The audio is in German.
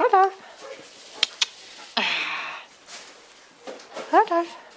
Rudolf. Rudolf.